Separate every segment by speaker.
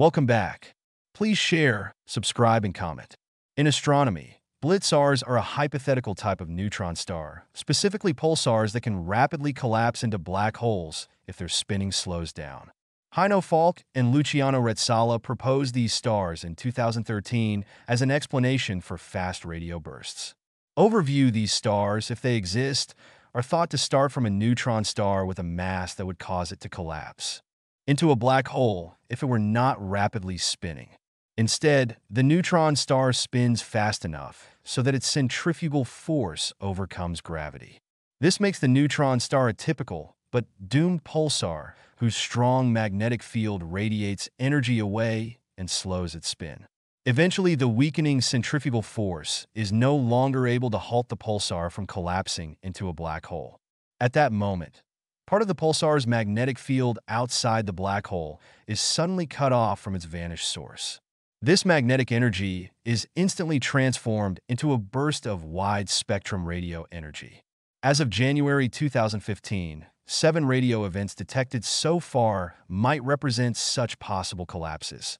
Speaker 1: Welcome back. Please share, subscribe, and comment. In astronomy, blitzars are a hypothetical type of neutron star, specifically pulsars that can rapidly collapse into black holes if their spinning slows down. Heino Falcke and Luciano Rezzolla proposed these stars in 2013 as an explanation for fast radio bursts. Overview these stars, if they exist, are thought to start from a neutron star with a mass that would cause it to collapse into a black hole if it were not rapidly spinning. Instead, the neutron star spins fast enough so that its centrifugal force overcomes gravity. This makes the neutron star a typical but doomed pulsar whose strong magnetic field radiates energy away and slows its spin. Eventually, the weakening centrifugal force is no longer able to halt the pulsar from collapsing into a black hole. At that moment, part of the pulsar's magnetic field outside the black hole is suddenly cut off from its vanished source. This magnetic energy is instantly transformed into a burst of wide-spectrum radio energy. As of January 2015, seven radio events detected so far might represent such possible collapses.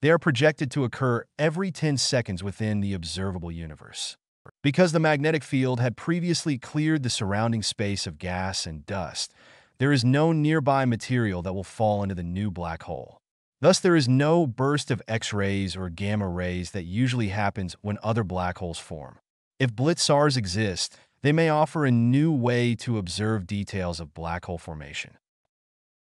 Speaker 1: They are projected to occur every 10 seconds within the observable universe. Because the magnetic field had previously cleared the surrounding space of gas and dust, there is no nearby material that will fall into the new black hole. Thus, there is no burst of X-rays or gamma rays that usually happens when other black holes form. If blitzars exist, they may offer a new way to observe details of black hole formation.